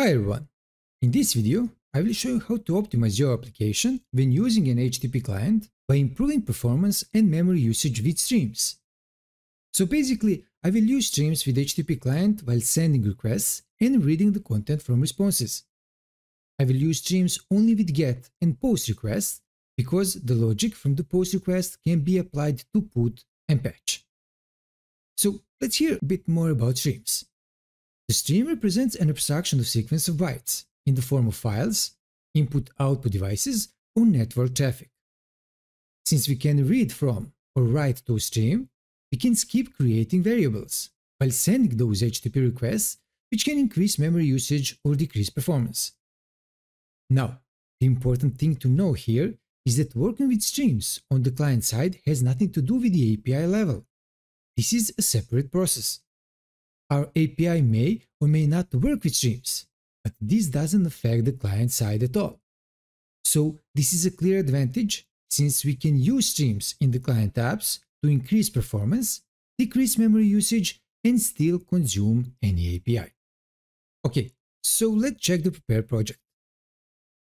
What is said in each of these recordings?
Hi everyone! In this video, I will show you how to optimize your application when using an HTTP client by improving performance and memory usage with streams. So basically, I will use streams with HTTP client while sending requests and reading the content from responses. I will use streams only with GET and POST requests because the logic from the POST request can be applied to PUT and patch. So let's hear a bit more about streams. The stream represents an abstraction of sequence of bytes in the form of files, input-output devices, or network traffic. Since we can read from or write to a stream, we can skip creating variables while sending those HTTP requests, which can increase memory usage or decrease performance. Now, the important thing to know here is that working with streams on the client side has nothing to do with the API level. This is a separate process. Our API may or may not work with streams, but this doesn't affect the client side at all. So this is a clear advantage since we can use streams in the client apps to increase performance, decrease memory usage, and still consume any API. Okay, so let's check the prepare project.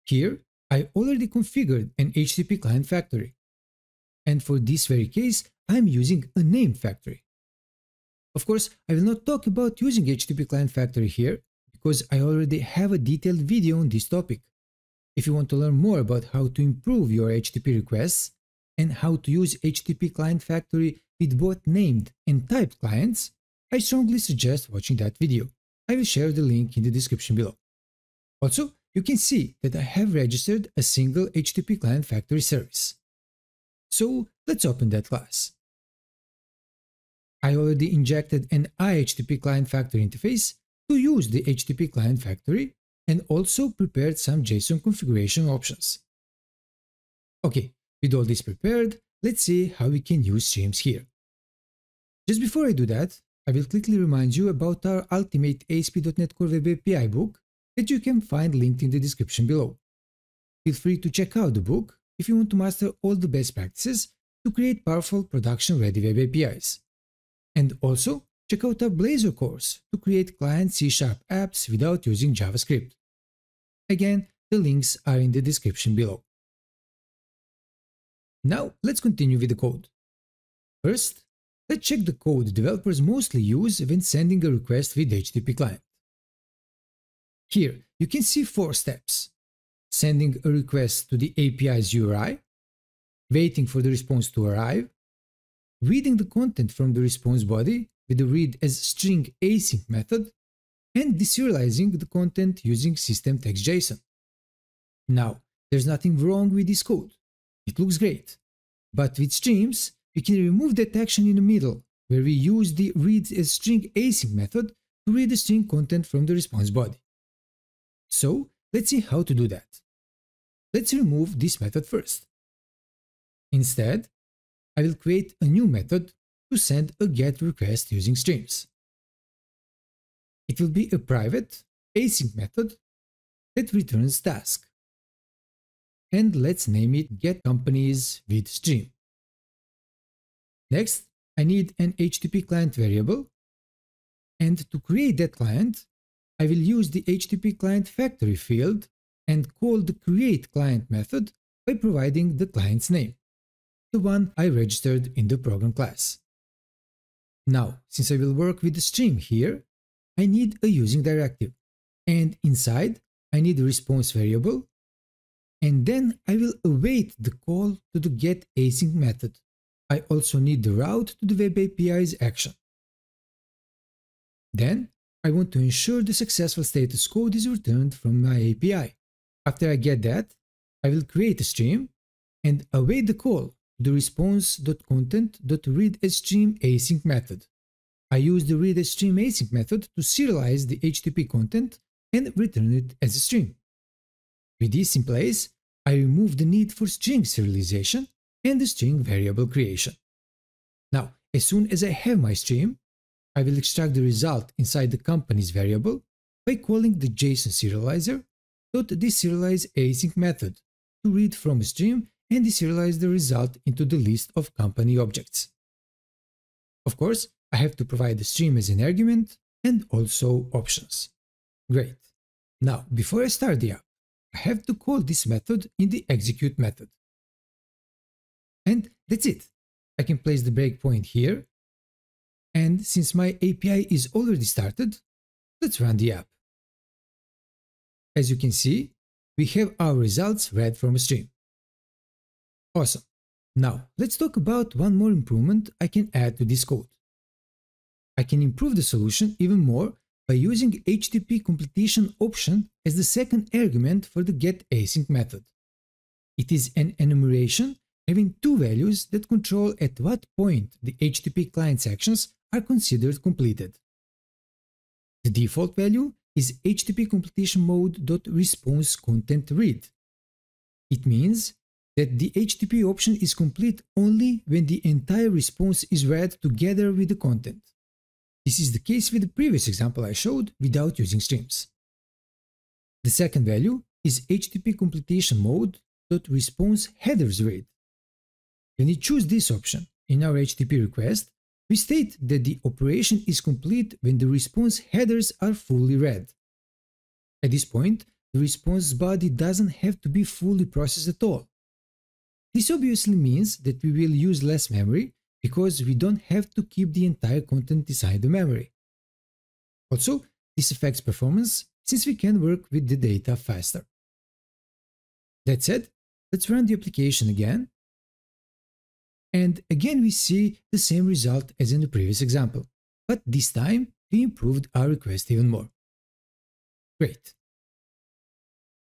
Here, I already configured an HTTP client factory. And for this very case, I'm using a name factory. Of course, I will not talk about using HTTP Client Factory here because I already have a detailed video on this topic. If you want to learn more about how to improve your HTTP requests and how to use HTTP Client Factory with both named and typed clients, I strongly suggest watching that video. I will share the link in the description below. Also, you can see that I have registered a single HTTP Client Factory service. So let's open that class. I already injected an iHTTP client factory interface to use the HTTP client factory and also prepared some JSON configuration options. Okay, with all this prepared, let's see how we can use streams here. Just before I do that, I will quickly remind you about our Ultimate ASP.NET Core Web API book that you can find linked in the description below. Feel free to check out the book if you want to master all the best practices to create powerful production-ready web APIs. And also, check out our Blazor course to create client C-sharp apps without using JavaScript. Again, the links are in the description below. Now, let's continue with the code. First, let's check the code developers mostly use when sending a request with HTTP client. Here, you can see four steps. Sending a request to the API's URI, waiting for the response to arrive, reading the content from the response body with the read as string async method, and deserializing the content using system text JSON. Now, there's nothing wrong with this code. It looks great. But with streams, we can remove that action in the middle, where we use the read as string async method to read the string content from the response body. So, let's see how to do that. Let's remove this method first. Instead, I will create a new method to send a GET request using streams. It will be a private async method that returns task. And let's name it get companies with stream. Next, I need an HTTP client variable. And to create that client, I will use the HTTP client factory field and call the create client method by providing the client's name the one I registered in the program class. Now, since I will work with the stream here, I need a using directive, and inside I need a response variable, and then I will await the call to the get async method. I also need the route to the web API's action. Then I want to ensure the successful status code is returned from my API. After I get that, I will create a stream and await the call the response.content.readStream async method. I use the readStream async method to serialize the HTTP content and return it as a stream. With this in place, I remove the need for string serialization and the string variable creation. Now, as soon as I have my stream, I will extract the result inside the company's variable by calling the JSON serializer dot deserialize async method to read from a stream and deserialize the result into the list of company objects. Of course, I have to provide the stream as an argument and also options. Great. Now, before I start the app, I have to call this method in the execute method. And that's it. I can place the breakpoint here. And since my API is already started, let's run the app. As you can see, we have our results read from a stream. Awesome. Now, let's talk about one more improvement I can add to this code. I can improve the solution even more by using HTTP completion option as the second argument for the getAsync method. It is an enumeration having two values that control at what point the HTTP client's actions are considered completed. The default value is HTTP completion mode.response content read. It means that the HTTP option is complete only when the entire response is read together with the content. This is the case with the previous example I showed without using streams. The second value is HTTP completion mode.response headers read. When you choose this option in our HTTP request, we state that the operation is complete when the response headers are fully read. At this point, the response body doesn't have to be fully processed at all. This obviously means that we will use less memory because we don't have to keep the entire content inside the memory. Also, this affects performance since we can work with the data faster. That said, let's run the application again. And again we see the same result as in the previous example, but this time we improved our request even more. Great.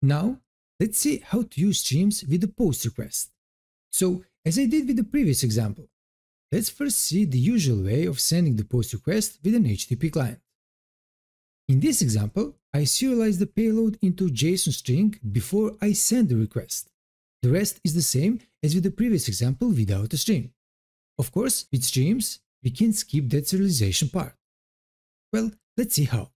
Now, let's see how to use streams with the post request. So, as I did with the previous example, Let's first see the usual way of sending the post request with an HTTP client. In this example, I serialize the payload into JSON string before I send the request. The rest is the same as with the previous example without a stream. Of course, with streams, we can skip that serialization part. Well, let's see how.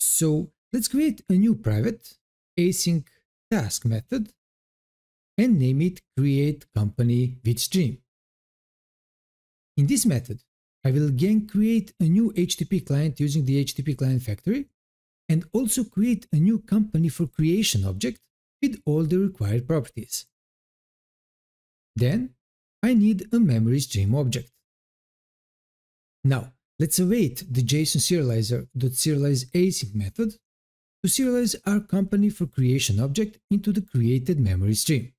So let's create a new private async task method and name it create company with stream. In this method, I will again create a new HTTP client using the HTTP client factory and also create a new company for creation object with all the required properties. Then I need a memory stream object. Now, let's await the JSON serializer.serialize async method to serialize our company for creation object into the created memory stream.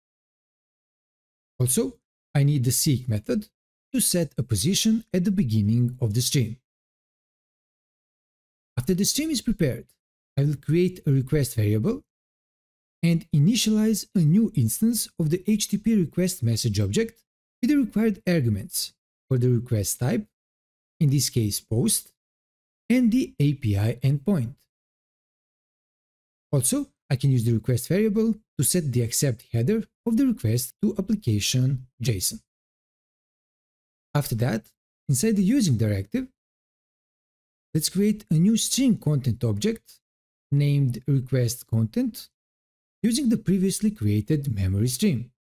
Also, I need the seek method to set a position at the beginning of the stream. After the stream is prepared, I will create a request variable and initialize a new instance of the HTTP request message object with the required arguments for the request type, in this case post, and the API endpoint. Also, I can use the request variable to set the accept header of the request to application JSON. After that, inside the using directive, let's create a new stream content object named request content using the previously created memory stream.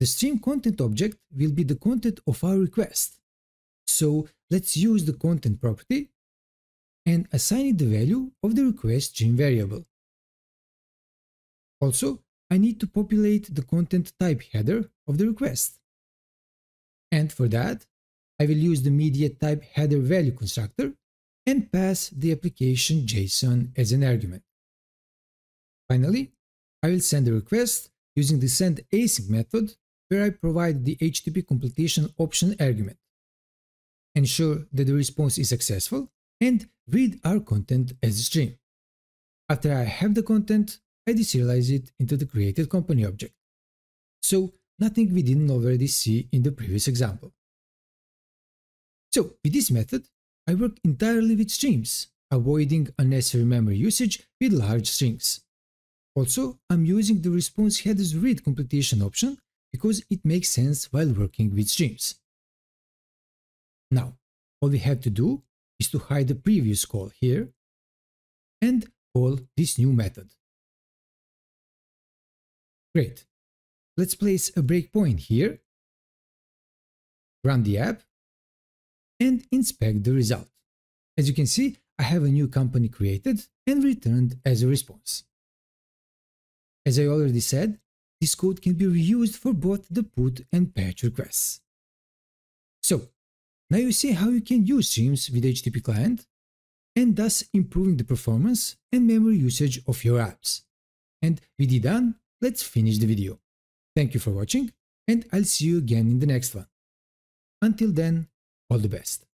The stream content object will be the content of our request. So let's use the content property and assign it the value of the request stream variable. Also, I need to populate the content type header of the request. And for that, I will use the media type header value constructor and pass the application JSON as an argument. Finally, I will send a request using the send async method where I provide the HTTP completion option argument. Ensure that the response is successful and read our content as a stream. After I have the content, I deserialize it into the created company object. So nothing we didn't already see in the previous example. So with this method, I work entirely with streams, avoiding unnecessary memory usage with large strings. Also, I'm using the response headers read completion option because it makes sense while working with streams. Now, all we have to do is to hide the previous call here and call this new method. Great. Let's place a breakpoint here, run the app, and inspect the result. As you can see, I have a new company created and returned as a response. As I already said, this code can be reused for both the put and patch requests. So, now you see how you can use streams with HTTP client and thus improving the performance and memory usage of your apps. And with it done, let's finish the video. Thank you for watching and I'll see you again in the next one. Until then, all the best.